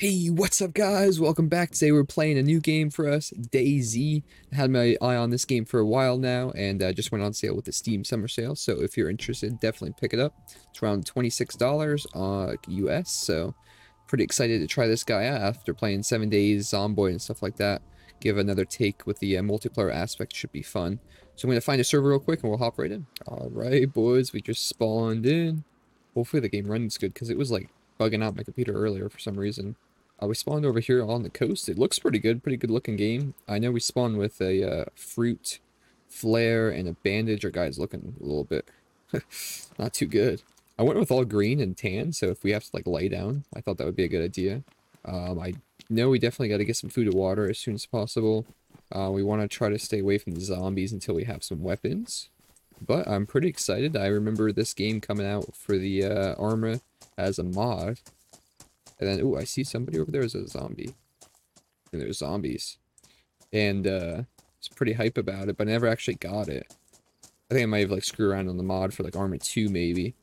Hey, what's up guys? Welcome back. Today we're playing a new game for us, DayZ. I had my eye on this game for a while now and uh, just went on sale with the Steam Summer Sale. So if you're interested, definitely pick it up. It's around $26 uh, US, so pretty excited to try this guy out after playing 7 Days, Zomboid and stuff like that. Give another take with the uh, multiplayer aspect, should be fun. So I'm going to find a server real quick and we'll hop right in. Alright boys, we just spawned in. Hopefully the game runs good because it was like bugging out my computer earlier for some reason. Uh, we spawned over here on the coast. It looks pretty good, pretty good looking game. I know we spawned with a uh, fruit, flare, and a bandage. Our guy's looking a little bit not too good. I went with all green and tan, so if we have to like lay down, I thought that would be a good idea. Um, I know we definitely got to get some food and water as soon as possible. Uh, we want to try to stay away from the zombies until we have some weapons. But I'm pretty excited. I remember this game coming out for the uh, as a mod. And then, oh, I see somebody over there as a zombie. And there's zombies. And, uh, it's pretty hype about it, but I never actually got it. I think I might have, like, screwed around on the mod for, like, Arma 2, maybe.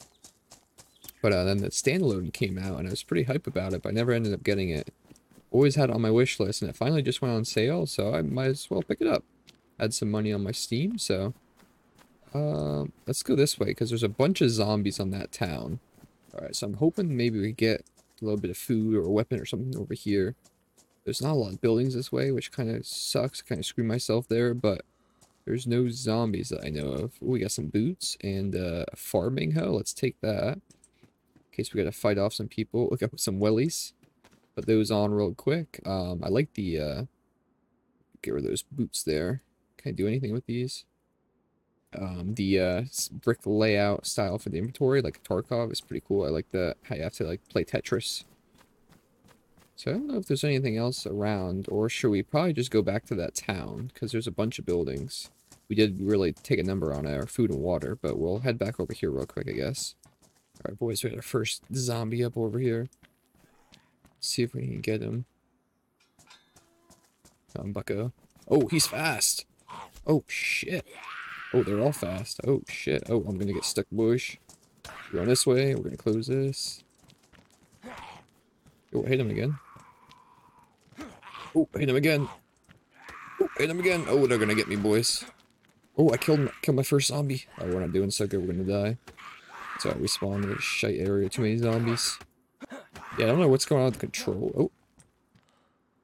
But, uh, then the standalone came out, and I was pretty hype about it, but I never ended up getting it. Always had it on my wish list, and it finally just went on sale, so I might as well pick it up. Had some money on my Steam, so... Uh, let's go this way, because there's a bunch of zombies on that town. Alright, so I'm hoping maybe we get a little bit of food or a weapon or something over here. There's not a lot of buildings this way, which kind of sucks. kind of screwed myself there, but there's no zombies that I know of. Ooh, we got some boots and uh, a farming hoe. Let's take that. In case we gotta fight off some people. Look up some wellies. Put those on real quick. Um, I like the, uh, get rid of those boots there. Can I do anything with these? Um, the uh, brick layout style for the inventory, like Tarkov, is pretty cool. I like the how you have to like play Tetris. So I don't know if there's anything else around, or should we probably just go back to that town because there's a bunch of buildings. We did really take a number on our food and water, but we'll head back over here real quick, I guess. All right, boys, we got our first zombie up over here. Let's see if we can get him. Come, Bucko. Oh, he's fast. Oh, shit. Oh, they're all fast. Oh, shit. Oh, I'm gonna get stuck bush. Run this way. We're gonna close this. Oh, hit him again. Oh, hit him again. Oh, hit him again. Oh, they're gonna get me, boys. Oh, I killed, killed my first zombie. Oh, we're not doing so good. We're gonna die. So we spawned in a shite area. Too many zombies. Yeah, I don't know what's going on with the control. Oh.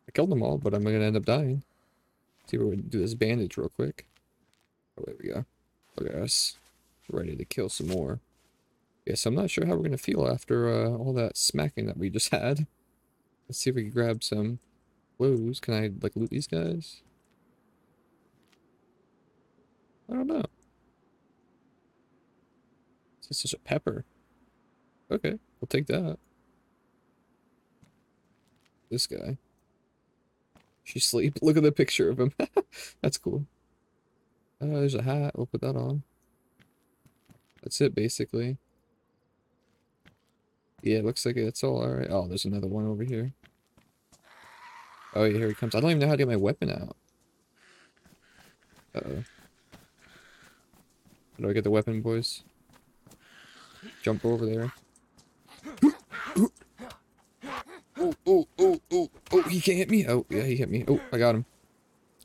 I killed them all, but I'm gonna end up dying. See if we can do this bandage real quick. Oh, there we go. Look at us. Ready to kill some more. Yes, I'm not sure how we're going to feel after uh, all that smacking that we just had. Let's see if we can grab some clothes. Can I, like, loot these guys? I don't know. This is a pepper. Okay, we'll take that. This guy. She sleep. Look at the picture of him. That's cool. Oh, there's a hat. We'll put that on. That's it, basically. Yeah, it looks like it's all alright. Oh, there's another one over here. Oh, yeah, here he comes. I don't even know how to get my weapon out. Uh-oh. How do I get the weapon, boys? Jump over there. Oh, oh, oh, oh, oh, he can't hit me. Oh, yeah, he hit me. Oh, I got him.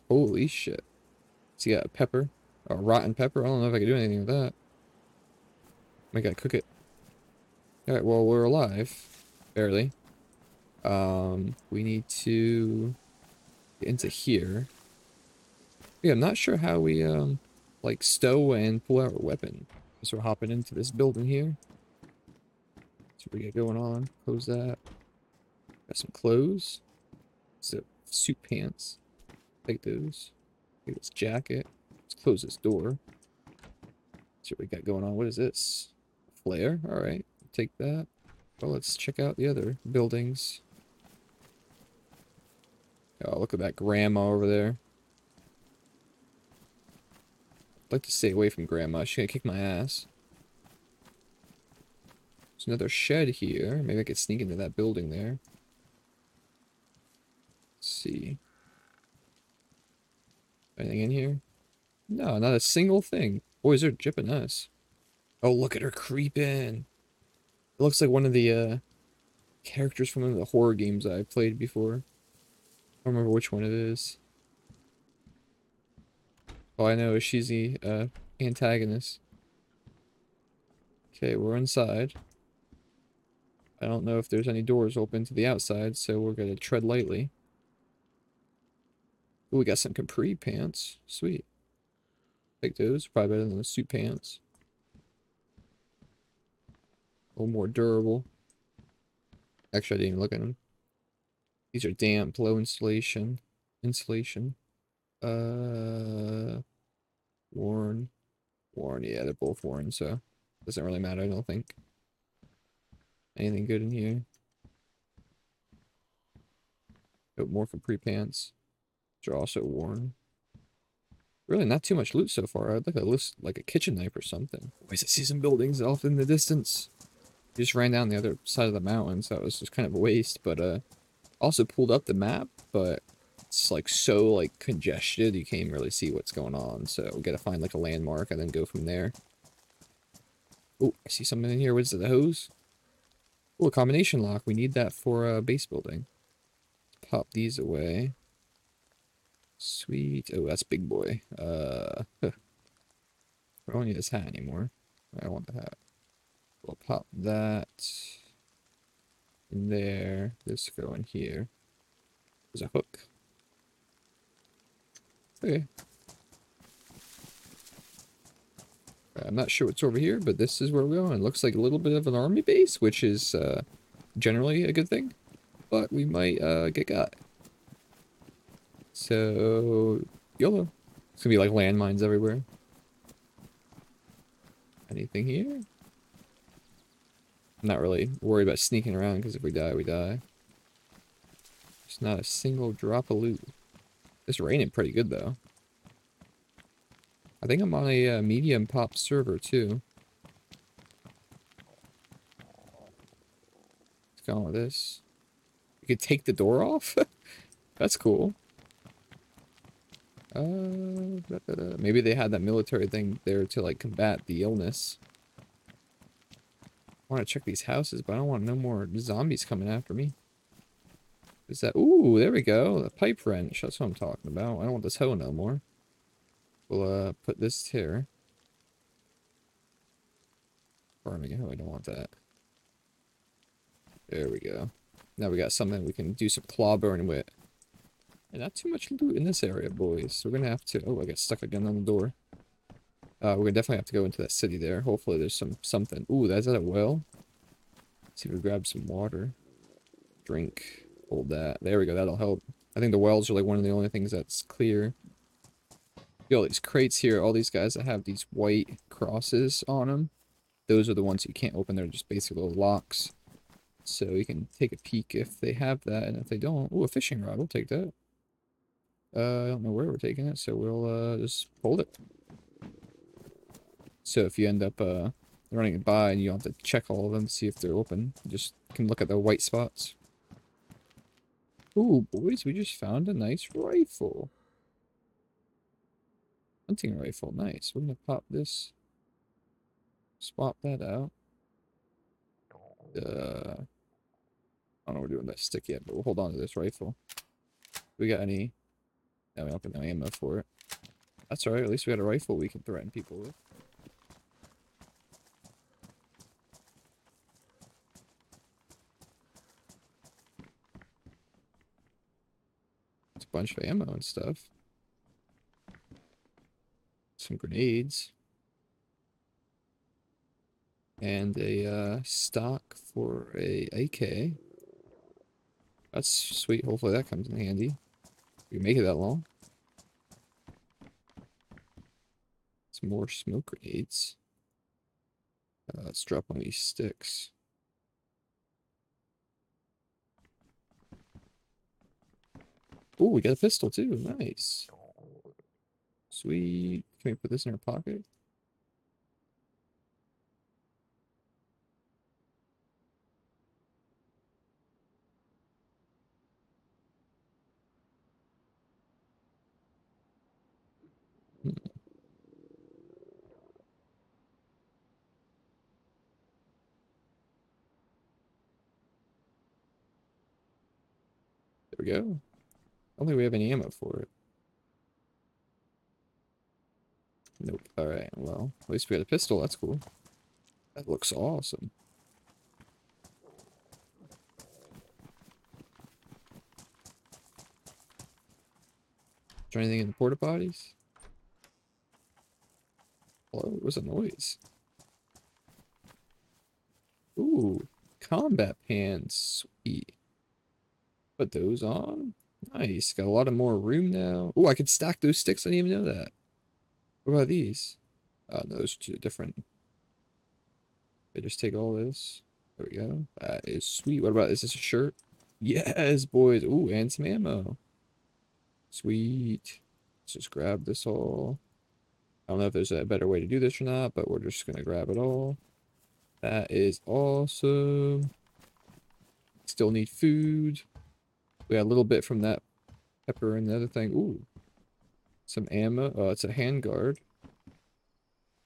Holy shit. So yeah, a pepper. A rotten pepper? I don't know if I can do anything with that. I gotta cook it. Alright, well, we're alive. Barely. Um, we need to get into here. Yeah, I'm not sure how we, um, like, stow and pull out our weapon. So we're hopping into this building here. So we got going on. Close that. Got some clothes. Zip suit pants. Take those. Take this jacket. Let's close this door. See what we got going on. What is this? Flare? Alright. Take that. Well, let's check out the other buildings. Oh, look at that grandma over there. I'd like to stay away from grandma. She's gonna kick my ass. There's another shed here. Maybe I could sneak into that building there. Let's see. Anything in here? No, not a single thing. Boys are jipping us. Oh, look at her creeping. It looks like one of the, uh, characters from one of the horror games I played before. I don't remember which one it is. All I know is she's the uh, antagonist. Okay, we're inside. I don't know if there's any doors open to the outside, so we're gonna tread lightly. Ooh, we got some capri pants. Sweet. Take those. Probably better than the suit pants. A little more durable. Actually, I didn't even look at them. These are damp, low insulation. Insulation. Uh, worn. Worn, yeah, they're both worn, so doesn't really matter, I don't think. Anything good in here? Oh, more capri pants. Also worn. Really not too much loot so far. I'd like a list like a kitchen knife or something. Always I see some buildings off in the distance. Just ran down the other side of the mountain, so that was just kind of a waste, but uh also pulled up the map, but it's like so like congested you can't really see what's going on. So we gotta find like a landmark and then go from there. Oh, I see something in here. What is it? The hose? Oh, a combination lock. We need that for a uh, base building. Pop these away. Sweet. Oh, that's big boy. Uh, I don't need this hat anymore. I want the hat. We'll pop that in there. This go in here. There's a hook. Okay. I'm not sure what's over here, but this is where we're going. It looks like a little bit of an army base, which is uh, generally a good thing. But we might uh, get got. So, YOLO. It's gonna be like landmines everywhere. Anything here? I'm not really worried about sneaking around because if we die, we die. There's not a single drop of loot. It's raining pretty good though. I think I'm on a uh, medium pop server too. What's going on with this? You could take the door off? That's cool. Uh, maybe they had that military thing there to like combat the illness. I want to check these houses, but I don't want no more zombies coming after me. Is that? Ooh, there we go. The pipe wrench. That's what I'm talking about. I don't want this hoe no more. We'll uh, put this here. Farming hoe, I don't want that. There we go. Now we got something we can do some claw burning with. And not too much loot in this area, boys. We're gonna have to... Oh, I got stuck again on the door. Uh, we're gonna definitely have to go into that city there. Hopefully there's some something. Ooh, that's at a well. Let's see if we grab some water. Drink. Hold that. There we go, that'll help. I think the wells are like one of the only things that's clear. Yo, these crates here, all these guys that have these white crosses on them, those are the ones you can't open. They're just basically little locks. So you can take a peek if they have that, and if they don't, oh, a fishing rod, we'll take that. Uh, I don't know where we're taking it, so we'll uh, just hold it. So if you end up uh, running it by and you have to check all of them to see if they're open, you just can look at the white spots. Ooh, boys, we just found a nice rifle. Hunting rifle, nice. We're gonna pop this. Swap that out. Uh, I don't know we're doing that stick yet, but we'll hold on to this rifle. We got any? We don't have no ammo for it. That's alright, at least we got a rifle we can threaten people with. It's a bunch of ammo and stuff some grenades. And a uh, stock for a AK. That's sweet. Hopefully that comes in handy. We make it that long. Some more smoke grenades. Uh, let's drop of these sticks. Oh, we got a pistol too. Nice. Sweet. Can we put this in our pocket? Go. I don't think we have any ammo for it. Nope. Alright, well, at least we got a pistol. That's cool. That looks awesome. Is there anything in the porta potties? Hello, it was a noise? Ooh, combat pants. Sweet. Put those on. Nice. Got a lot of more room now. Oh, I could stack those sticks. I didn't even know that. What about these? Uh, no, those two are different. They just take all this. There we go. That is sweet. What about, is this a shirt? Yes, boys. Ooh, and some ammo. Sweet. Let's just grab this all. I don't know if there's a better way to do this or not, but we're just going to grab it all. That is awesome. Still need food. We got a little bit from that pepper and the other thing. Ooh. Some ammo. Oh, it's a handguard.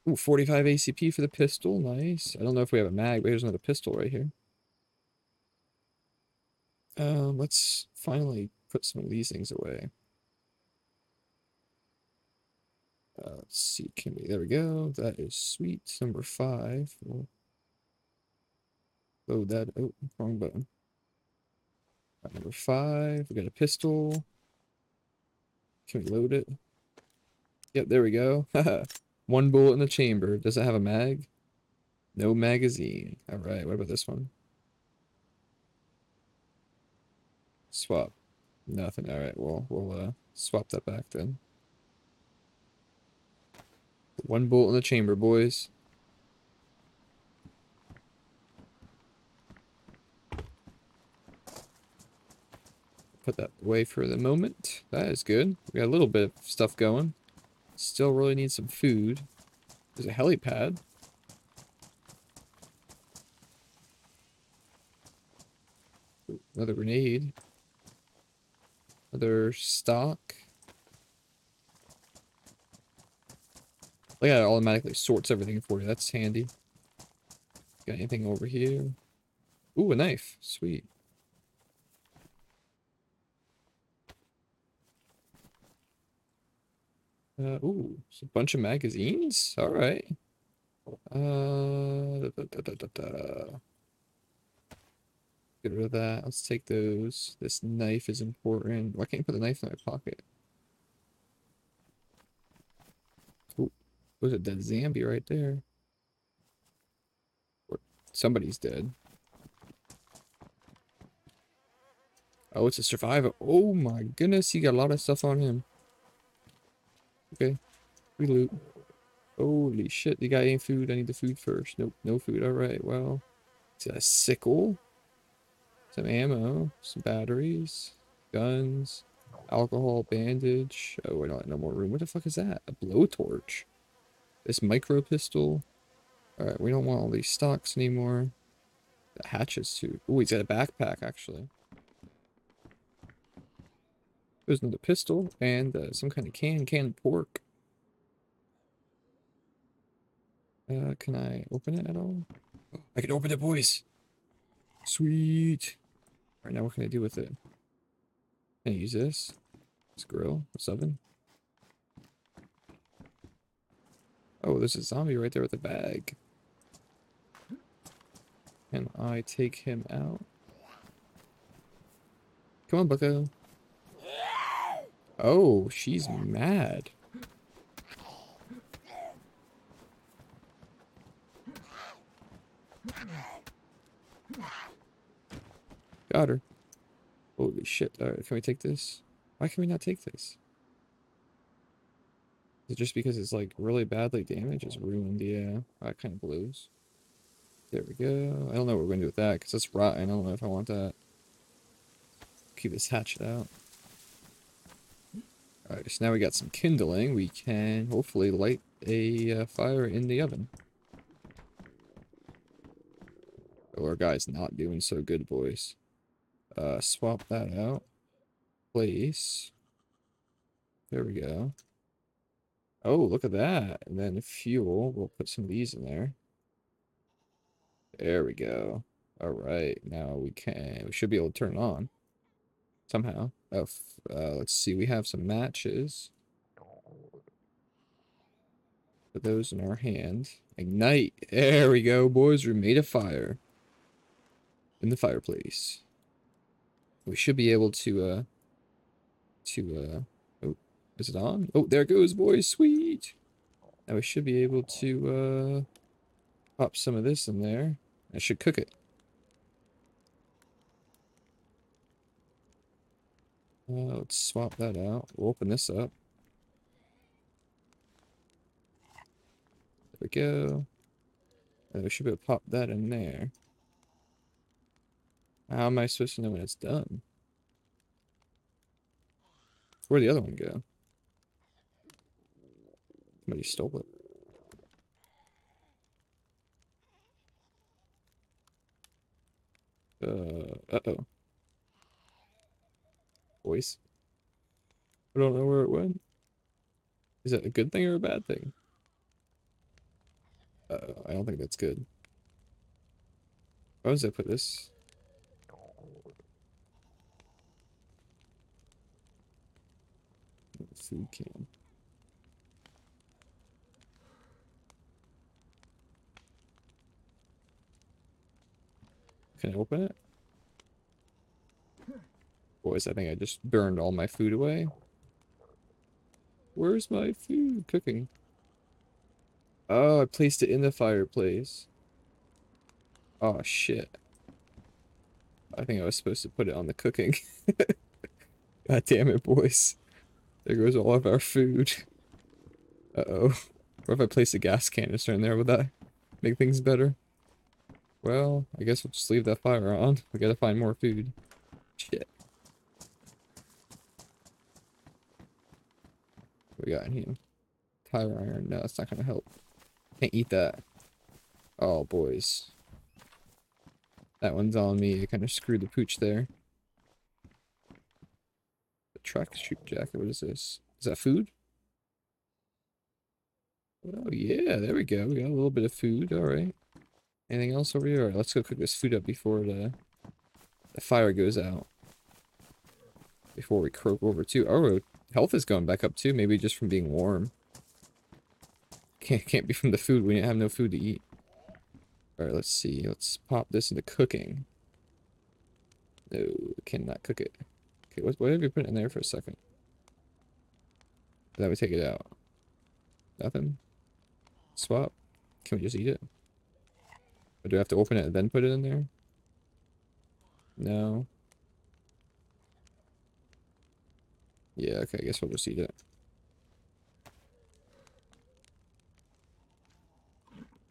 Ooh, 45 ACP for the pistol. Nice. I don't know if we have a mag, but here's another pistol right here. Um, let's finally put some of these things away. Uh, let's see, can we, there we go. That is sweet. Number five. We'll load that, oh, wrong button. Right, number five, we got a pistol. Can we load it? Yep, there we go. one bullet in the chamber. Does it have a mag? No magazine. Alright, what about this one? Swap. Nothing. Alright, well, we'll uh, swap that back then. One bullet in the chamber, boys. Put that away for the moment. That is good. We got a little bit of stuff going. Still really need some food. There's a helipad. Another grenade. Another stock. Look Like it automatically sorts everything for you. That's handy. Got anything over here? Ooh, a knife. Sweet. Uh, ooh, a bunch of magazines? Alright. Uh, da, da, da, Get rid of that. Let's take those. This knife is important. Why can't you put the knife in my pocket? Was it dead zombie right there? Or somebody's dead. Oh, it's a survivor. Oh my goodness, he got a lot of stuff on him. Okay. We loot. Holy shit, you got any food? I need the food first. Nope, no food. Alright, well. It's a sickle. Some ammo. Some batteries. Guns. Alcohol, bandage. Oh, I don't have no more room. What the fuck is that? A blowtorch. This micro pistol. Alright, we don't want all these stocks anymore. The hatches too. Oh, he's got a backpack actually. There's another pistol and uh, some kind of can, canned pork. Uh, can I open it at all? I can open it, boys. Sweet. All right, now what can I do with it? Can I use this? This grill, this oven. Oh, there's a zombie right there with a bag. Can I take him out? Come on, bucko. Oh, she's mad. Got her. Holy shit. Alright, can we take this? Why can we not take this? Is it just because it's like really badly damaged? It's ruined, yeah. That kind of blues. There we go. I don't know what we're going to do with that because it's rotten. I don't know if I want that. Keep this hatched out. Alright, so now we got some kindling. We can hopefully light a uh, fire in the oven. Oh, our guy's not doing so good, boys. Uh, swap that out. Place. There we go. Oh, look at that. And then fuel. We'll put some of these in there. There we go. All right. Now we can, we should be able to turn it on. Somehow. Oh, uh, let's see. We have some matches. Put those in our hand. Ignite. There we go, boys. We made a fire. In the fireplace. We should be able to, uh... To, uh... Oh, is it on? Oh, there it goes, boys. Sweet. Now we should be able to, uh... Pop some of this in there. I should cook it. Uh, let's swap that out. We'll open this up. There we go. And we should be able to pop that in there. How am I supposed to know when it's done? Where'd the other one go? Somebody stole it. Uh, uh-oh. Voice. I don't know where it went. Is that a good thing or a bad thing? Uh, I don't think that's good. Why was I put this? Food can. Can I open it? Boys, I think I just burned all my food away. Where's my food cooking? Oh, I placed it in the fireplace. Oh, shit. I think I was supposed to put it on the cooking. God damn it, boys. There goes all of our food. Uh-oh. What if I place a gas canister in there? Would that make things better? Well, I guess we'll just leave that fire on. We gotta find more food. Shit. We got in here? Tire iron. No, that's not gonna help. Can't eat that. Oh, boys. That one's on me. I kind of screwed the pooch there. The track shoot jacket. What is this? Is that food? Oh, yeah. There we go. We got a little bit of food. All right. Anything else over here? All right, let's go cook this food up before the, the fire goes out. Before we croak over too. Oh, health is going back up too. Maybe just from being warm. Can't, can't be from the food. We have no food to eat. Alright, let's see. Let's pop this into cooking. No, cannot cook it. Okay, what, what have you put in there for a second? Then we take it out. Nothing? Swap? Can we just eat it? Or do I have to open it and then put it in there? No. Yeah, okay, I guess we'll just eat it.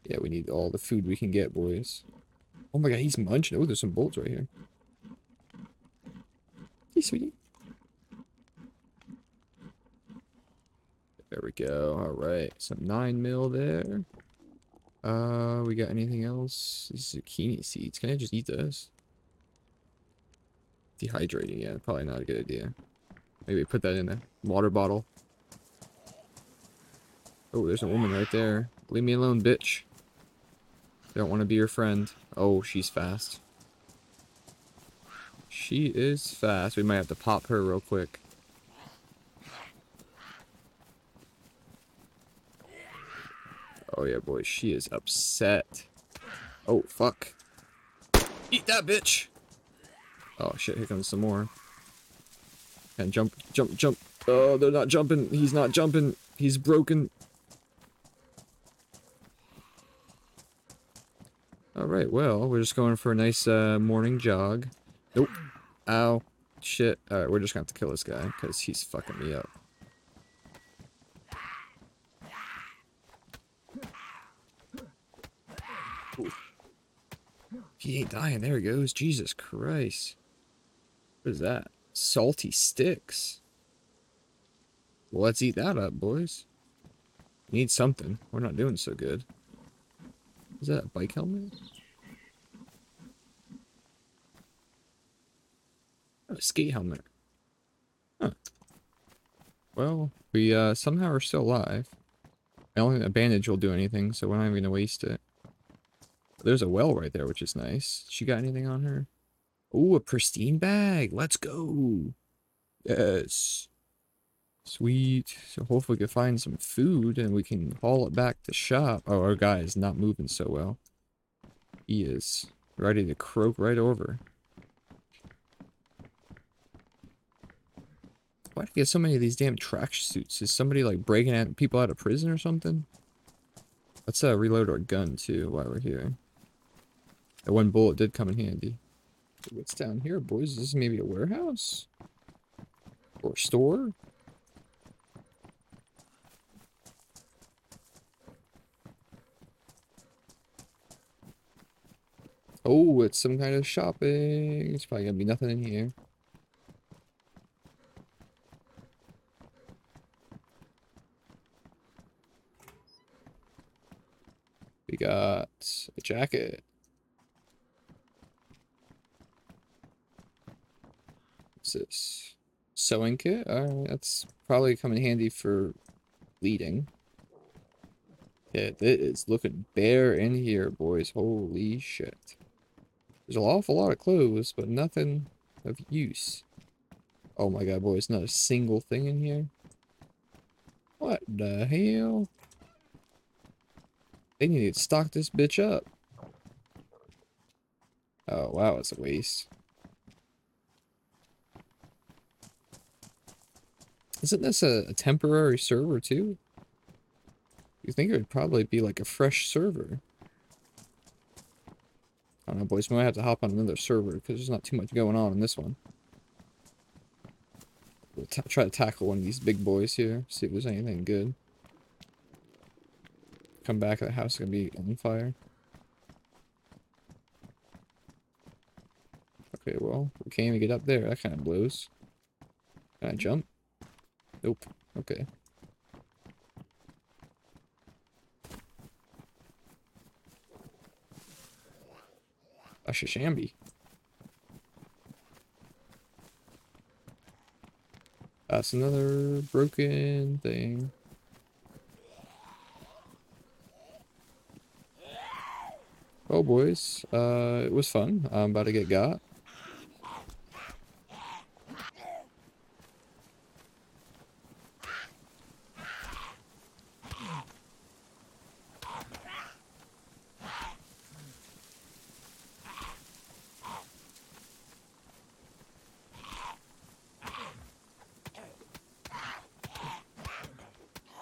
Yeah, we need all the food we can get, boys. Oh my god, he's munching. Oh, there's some bolts right here. Hey, sweetie. There we go. Alright, some 9 mil there. Uh, we got anything else? Zucchini seeds. Can I just eat this? Dehydrating, yeah, probably not a good idea. Maybe put that in a water bottle. Oh, there's a woman right there. Leave me alone, bitch. Don't want to be your friend. Oh, she's fast. She is fast. We might have to pop her real quick. Oh yeah, boy, she is upset. Oh, fuck. Eat that, bitch! Oh shit, here comes some more. And jump, jump, jump. Oh, they're not jumping. He's not jumping. He's broken. Alright, well, we're just going for a nice uh, morning jog. Nope. Ow. Shit. Alright, we're just gonna have to kill this guy, because he's fucking me up. Ooh. He ain't dying. There he goes. Jesus Christ. What is that? Salty sticks. Well, let's eat that up, boys. Need something. We're not doing so good. Is that a bike helmet? Oh, a skate helmet. Huh. Well, we uh, somehow are still alive. I don't think a bandage will do anything, so we're not even going to waste it. There's a well right there, which is nice. She got anything on her? Oh, a pristine bag. Let's go. Yes. Sweet. So hopefully we can find some food and we can haul it back to shop. Oh, our guy is not moving so well. He is ready to croak right over. Why do you get so many of these damn track suits? Is somebody like breaking at people out of prison or something? Let's uh, reload our gun too while we're here. That one bullet did come in handy. What's down here, boys? Is this maybe a warehouse? Or a store? Oh, it's some kind of shopping. It's probably gonna be nothing in here. We got a jacket. What's this? Sewing kit? Alright, that's probably come in handy for bleeding. Yeah, it is looking bare in here, boys. Holy shit. There's an awful lot of clothes, but nothing of use. Oh my god, boys, not a single thing in here. What the hell? They need to stock this bitch up. Oh, wow, it's a waste. Isn't this a, a temporary server too? You think it would probably be like a fresh server. I don't know, boys. We might have to hop on another server because there's not too much going on in this one. We'll try to tackle one of these big boys here. See if there's anything good. Come back, the house is gonna be on fire. Okay, well, we can't even get up there. That kind of blows. Can I jump? Nope. Okay. A Shishambi. That's another broken thing. Oh boys, uh, it was fun. I'm about to get got.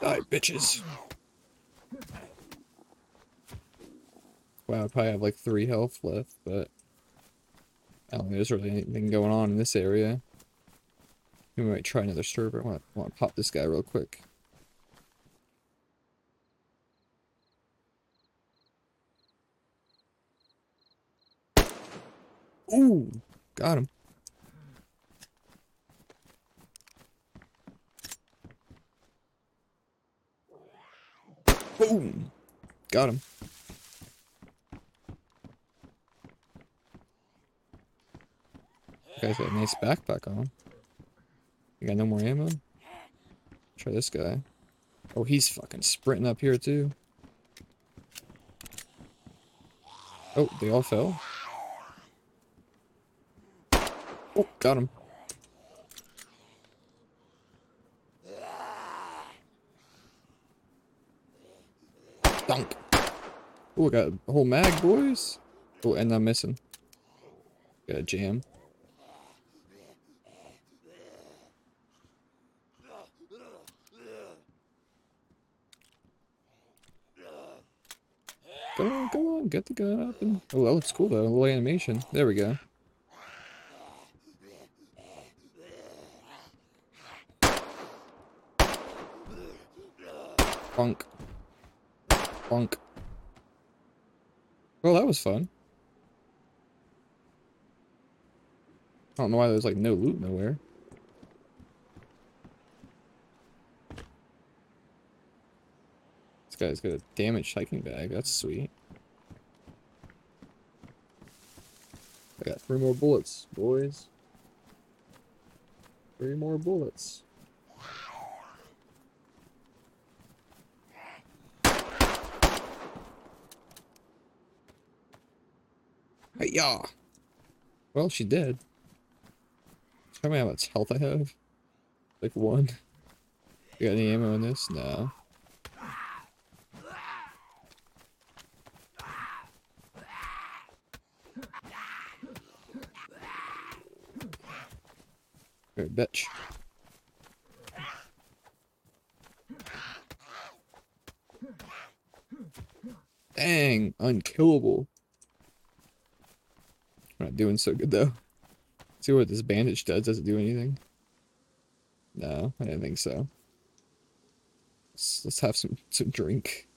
Die, bitches. Wow, I probably have like three health left, but I don't think there's really anything going on in this area. We might try another server. I want, want to pop this guy real quick. Ooh, got him. Boom! Got him. Guy's got a nice backpack on. You got no more ammo? Try this guy. Oh, he's fucking sprinting up here too. Oh, they all fell. Oh, got him. Dunk. Oh, I got a whole mag, boys. Oh, and I'm missing. Got a jam. Come on, the gun up and... Oh, that looks cool though, a little animation. There we go. Funk. Funk. Well, that was fun. I don't know why there's like no loot nowhere. This guy's got a damaged hiking bag. That's sweet. Got three more bullets, boys. Three more bullets. Hey, yeah. Well, she did. Tell me how much health I have. Like one. You got any ammo in this? No. Bitch. Dang, unkillable. We're not doing so good though. Let's see what this bandage does. Does it do anything? No, I didn't think so. Let's, let's have some some drink.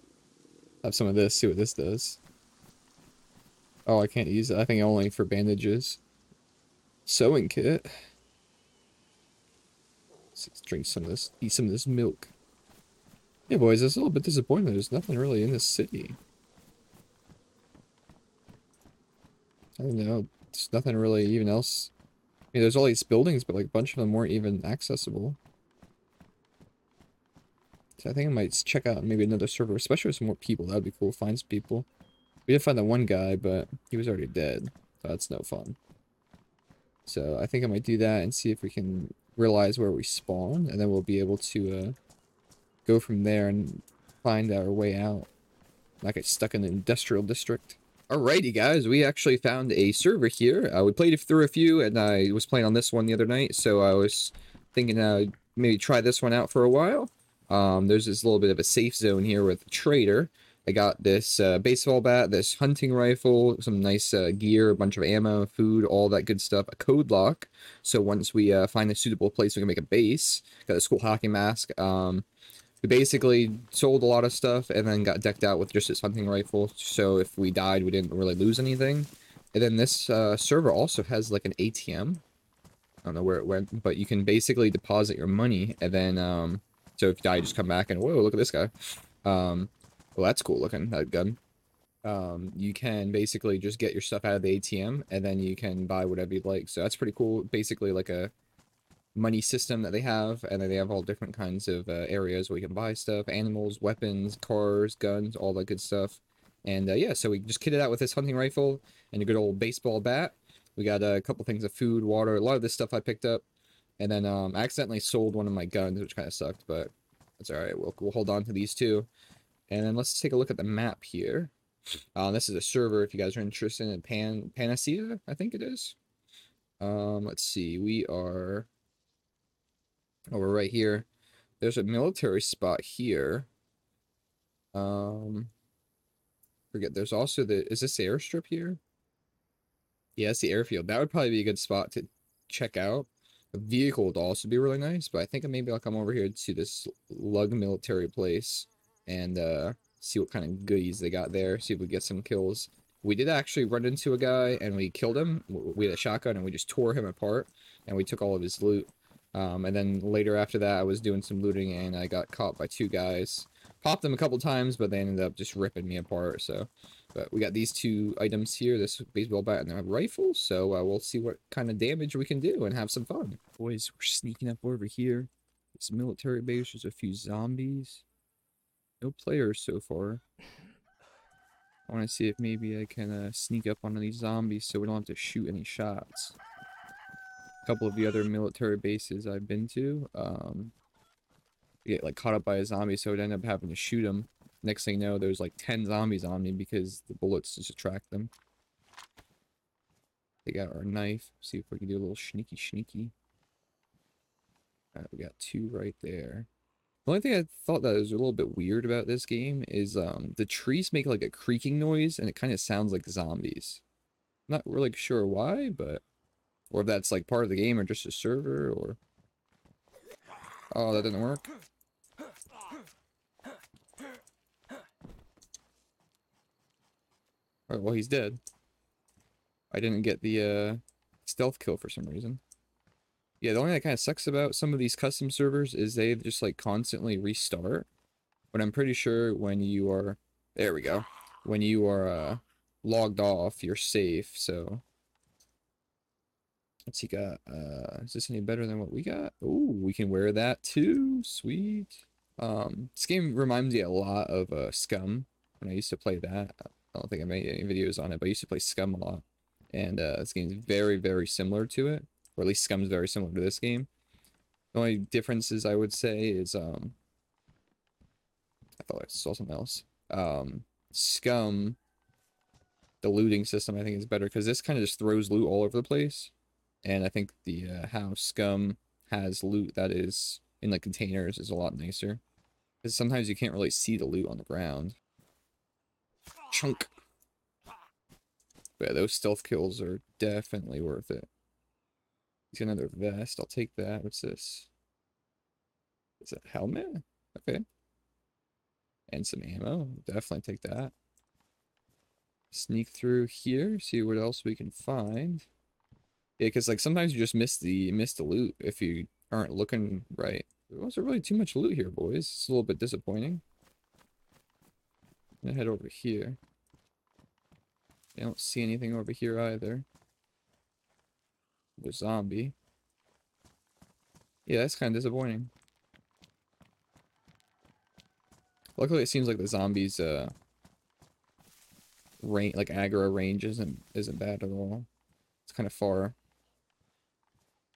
Have some of this. See what this does. Oh, I can't use it. I think only for bandages. Sewing kit. Let's drink some of this. Eat some of this milk. Yeah, boys, it's a little bit disappointing. There's nothing really in this city. I don't know. There's nothing really even else. I mean, there's all these buildings, but like a bunch of them weren't even accessible. So I think I might check out maybe another server, especially with some more people. That'd be cool. Find some people. We did find that one guy, but he was already dead. So that's no fun. So I think I might do that and see if we can realize where we spawn, and then we'll be able to uh, go from there and find our way out. Not get stuck in the industrial district. Alrighty, guys, we actually found a server here. Uh, we played through a few, and I was playing on this one the other night, so I was thinking uh, maybe try this one out for a while. Um, there's this little bit of a safe zone here with the trader. I got this uh, baseball bat, this hunting rifle, some nice uh, gear, a bunch of ammo, food, all that good stuff, a code lock. So once we uh, find a suitable place, we can make a base. Got a school hockey mask. Um, we basically sold a lot of stuff and then got decked out with just this hunting rifle. So if we died, we didn't really lose anything. And then this uh, server also has like an ATM. I don't know where it went, but you can basically deposit your money and then, um, so if you die, you just come back and, whoa, look at this guy. Um, well, that's cool looking, that gun. Um, you can basically just get your stuff out of the ATM and then you can buy whatever you'd like. So that's pretty cool. Basically like a money system that they have, and then they have all different kinds of uh, areas where you can buy stuff, animals, weapons, cars, guns, all that good stuff. And uh, yeah, so we just kitted out with this hunting rifle and a good old baseball bat. We got a couple things of food, water, a lot of this stuff I picked up. And then um, I accidentally sold one of my guns, which kind of sucked, but that's alright. We'll, we'll hold on to these two. And then let's take a look at the map here. Uh, this is a server if you guys are interested in Pan Panacea, I think it is. Um, let's see, we are over right here. There's a military spot here. Um, forget. There's also the. Is this the airstrip here? Yeah, it's the airfield. That would probably be a good spot to check out. A vehicle would also be really nice, but I think maybe I'll come over here to this lug military place and uh, see what kind of goodies they got there. See if we get some kills. We did actually run into a guy and we killed him. We had a shotgun and we just tore him apart and we took all of his loot. Um, and then later after that, I was doing some looting and I got caught by two guys. Popped them a couple times, but they ended up just ripping me apart. So, but we got these two items here: this baseball bat and a rifle. So uh, we'll see what kind of damage we can do and have some fun. Boys, we're sneaking up over here. This military base. There's a few zombies. No players so far. I want to see if maybe I can uh, sneak up on these zombies so we don't have to shoot any shots A couple of the other military bases I've been to, um, get like caught up by a zombie, so I'd end up having to shoot him. Next thing you know, there's like 10 zombies on me because the bullets just attract them. They got our knife. See if we can do a little sneaky sneaky. We got two right there. The only thing I thought that was a little bit weird about this game is um, the trees make like a creaking noise and it kind of sounds like zombies. not really sure why, but or if that's like part of the game or just a server or... Oh, that didn't work. Oh, well, he's dead. I didn't get the uh, stealth kill for some reason. Yeah, the only thing that kind of sucks about some of these custom servers is they just like constantly restart. But I'm pretty sure when you are... There we go. When you are uh, logged off, you're safe, so... What's he got? Uh, is this any better than what we got? Oh, we can wear that too. Sweet. Um, this game reminds me a lot of uh, Scum. When I used to play that, I don't think I made any videos on it, but I used to play Scum a lot. and uh, this game is very, very similar to it, or at least Scum's very similar to this game. The only differences I would say is um, I thought I saw something else. Um, Scum, the looting system I think is better because this kind of just throws loot all over the place, and I think the uh, how Scum has loot that is in like containers is a lot nicer. Because sometimes you can't really see the loot on the ground. Chunk. But yeah, those stealth kills are definitely worth it. He's got another vest. I'll take that. What's this? Is a helmet? Okay. And some ammo. Definitely take that. Sneak through here. See what else we can find. Yeah, because like sometimes you just miss the miss the loot if you aren't looking right. There wasn't really too much loot here, boys. It's a little bit disappointing. Gonna head over here. I don't see anything over here either. The zombie. Yeah, that's kind of disappointing. Luckily, it seems like the zombies, uh, range, like aggro range isn't isn't bad at all. It's kind of far.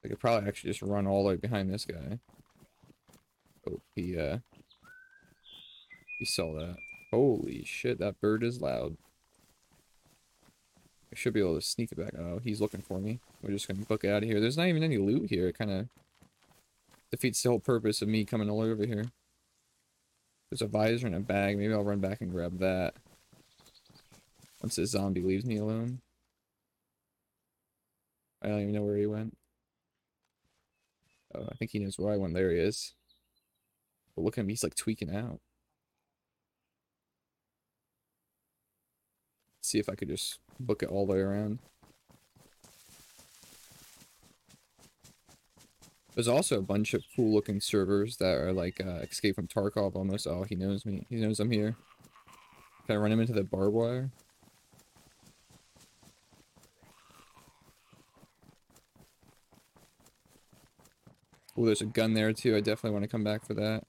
I could probably actually just run all the way behind this guy. Oh, he, uh... He saw that. Holy shit, that bird is loud. I should be able to sneak it back. Oh, he's looking for me. We're just gonna book it out of here. There's not even any loot here. It kind of defeats the whole purpose of me coming all over here. There's a visor and a bag. Maybe I'll run back and grab that. Once this zombie leaves me alone. I don't even know where he went. Oh, I think he knows where I went. There he is. But look at him, he's like tweaking out. See if I could just book it all the way around. There's also a bunch of cool looking servers that are like uh, Escape from Tarkov almost. Oh, he knows me. He knows I'm here. Can I run him into the barbed wire? Oh, there's a gun there too. I definitely want to come back for that.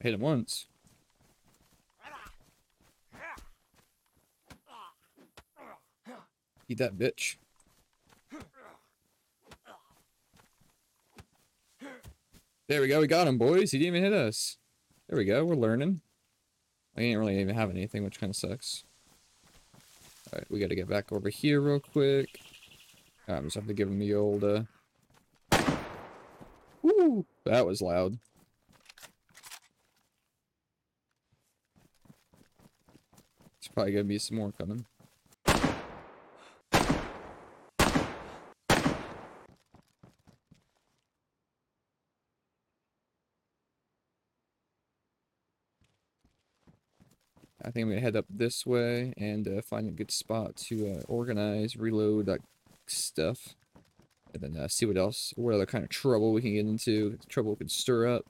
Hit him once. Eat that bitch. There we go, we got him, boys. He didn't even hit us. There we go, we're learning. I didn't really even have anything, which kind of sucks. Alright, we gotta get back over here real quick. I'm just have to give him the old, uh... Woo! That was loud. There's probably gonna be some more coming. I think I'm gonna head up this way and uh, find a good spot to uh, organize, reload that stuff, and then uh, see what else, what other kind of trouble we can get into, trouble we can stir up.